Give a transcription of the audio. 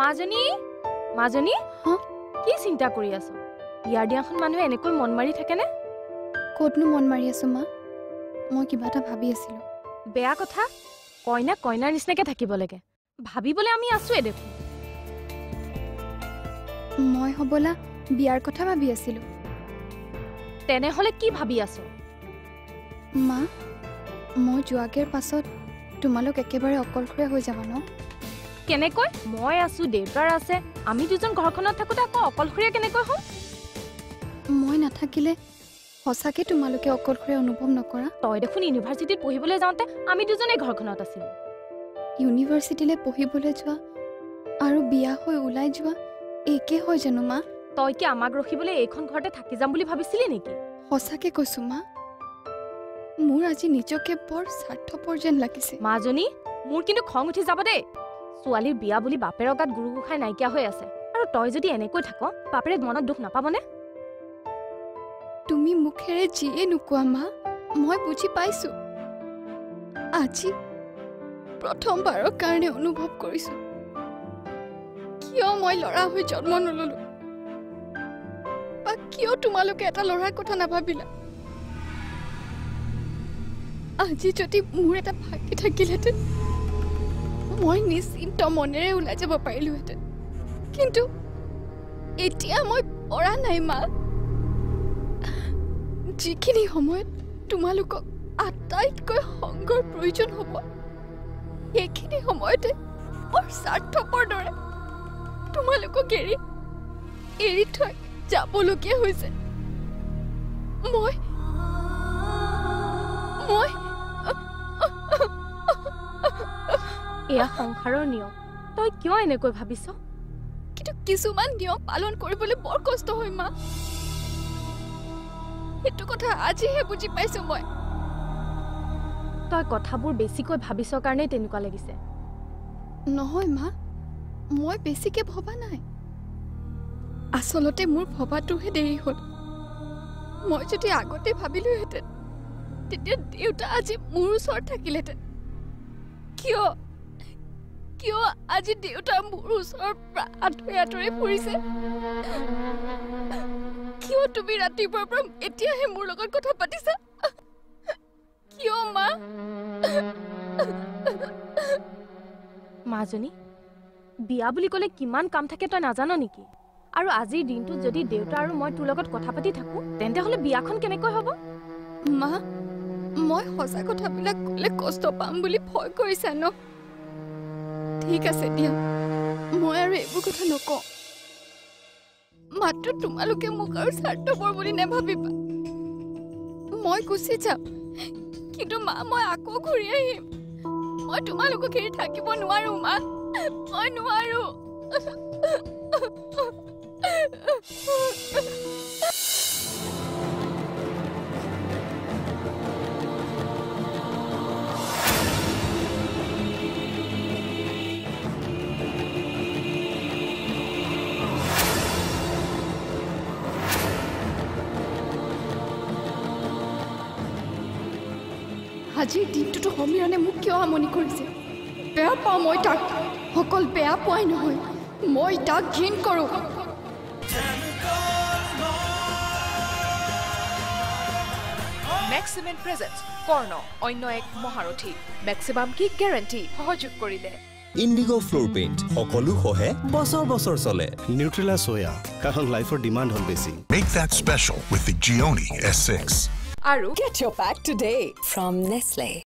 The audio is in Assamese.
মাজনী? মাজনী? কি চিন্তা কৰি আছ? বিয়াৰ দিনাখন মানুহে এনেকৈ মন মাৰি থাকেনে? ক'তনো মন মাৰি আছো মা? মই কিবা এটা ভাবি আছিলোঁ। বেয়া কথা কইনা কইনাৰ নিচিনাকে থাকিব লাগে। ভাবিবলৈ আমি আছোৱে দেখোন। মই হ'বলা বিয়াৰ কথা ভাবি আছিলোঁ। তেনেহ'লে কি ভাবি আছ? মা মই যোৱাগেৰ পাছত তোমালোক একেবাৰে অকলশৰীয়া হৈ যাবা ন? কেনেকৈ? মই আছো দেউতাৰ আছে। আমি দুজন ঘৰখনত থাকোঁতে আকৌ অকলশৰীয়া কেনেকৈ হ'ম? মই নাথাকিলে সঁচাকৈ তোমালোকে অকলশৰীয়া অনুভৱ নকৰা? তই দেখোন ইউনিভাৰ্চিটিত পঢ়িবলৈ যাওঁতে আমি দুজনেই ঘৰখনত আছিলোঁ। ইউনিভাৰ্চিটিলৈ পঢ়িবলৈ যোৱা আৰু বিয়া হৈ ওলাই যোৱা একে হয় জানো মা? তই কি আমাক ৰখিবলৈ এইখন ঘৰতে থাকি যাম বুলি ভাবিছিলি নেকি? সঁচাকৈ কৈছোঁ মা। মোৰ আজি নিজকে বৰ স্বাৰ্থপৰ যেন লাগিছে। মাজনী মোৰ কিন্তু খং উঠি যাব দেই। ছোৱালীৰ বিয়া বুলি বাপেৰৰ গাত গুৰু গোসাই নাইকিয়া হৈ আছে। আৰু তই যদি এনেকৈ থাক বাপেৰে মনত দুখ নাপাবনে? তুমি মুখেৰে যিয়ে নোকোৱা মা মই বুজি পাইছোঁ। আজি প্ৰথমবাৰৰ কাৰণে অনুভৱ কৰিছোঁ। কিয় মই ল'ৰা হৈ জন্ম নললো? বা কিয় তোমালোকে এটা ল'ৰাৰ কথা নাভাবিলা? আজি যদি মোৰ এটা ভাগি থাকিলহেঁতেন মই নিশ্চিন্ত মনেৰে ওলাই যাব পাৰিলোহেঁতেন। কিন্তু এতিয়া মই পৰা নাই মা। যিখিনি সময়ত তোমালোকক আটাইতকৈ সংগৰ প্ৰয়োজন হ'ব সেইখিনি সময়তে বৰ স্বাৰ্থপৰ দৰে তোমালোকক এৰি এৰি থৈ যাবলগীয়া হৈছে। মই মই এয়া সংসাৰৰ নিয়ম তই কিয় এনেকৈ ভাবিছ? কিন্তু কিছুমান নিয়ম পালন কৰিবলৈ বৰ কষ্ট হয় মা। সেইটো কথা আজিহে বুজি পাইছো মই। তই কথাবোৰ বেছিকৈ ভাবিছ কাৰণেই তেনেকুৱা লাগিছে। নহয় মা। মই বেছিকে ভবা নাই। আচলতে মোৰ ভবাটোহে দেৰি হ'ল। মই যদি আগতে ভাবিলোহেঁতেন তেতিয়া দেউতা আজি মোৰ ওচৰত থাকিলেহেঁতেন। কিয়? কিয় আজি দেউতা মোৰ ওচৰৰ পৰা আঁতৰি আঁতৰি ফুৰিছে? কিয় তুমি ৰাতিপুৱাৰ পৰা এতিয়াহে মোৰ লগত কথা পাতিছা? কিয় মা? মাজনী বিয়া বুলি ক'লে কিমান কাম থাকে তই নাজান নেকি? আৰু আজিৰ দিনটোত যদি দেউতা আৰু মই তোৰ লগত কথা পাতি থাকো তেন্তে হ'লে বিয়াখন কেনেকৈ হ'ব? মা মই সঁচা কথাবিলাক ক'লে কষ্ট পাম বুলি ভয় কৰিছা ন? ঠিক আছে দিয়া মই আৰু এইবোৰ কথা নকওঁ মাত্ৰ তোমালোকে মোক আৰু স্বাৰ্থপৰ বুলি নাভাবিবা মই গুচি যাম কিন্তু মা মই আকৌ ঘূৰি আহিম মই তোমালোকক এৰি থাকিব নোৱাৰো মা মই নোৱাৰো আজিৰ দিনটোতো সমীৰণে মোক কিয় আমনি কৰিছে? বেয়া পাওঁ মই তাক। অকল বেয়া পোৱাই নহয় মই তাক ঘীণ কৰোঁ। মেক্সিমেন প্ৰেজেন্ট কৰ্ণ অন্য এক মহাৰথী। মেক্সিমাম কি গেৰাণ্টি সহযোগ কৰিলে। ইণ্ডিগ' ফ্ল'ৰ পেইণ্ট সকলো সহে বছৰ বছৰ চলে। নিউট্ৰেলা চয়া কাৰণ লাইফৰ ডিমাণ্ড হ'ল বেছি। Make that special with the Gioni S6. আৰু Get your pack today from Nestle.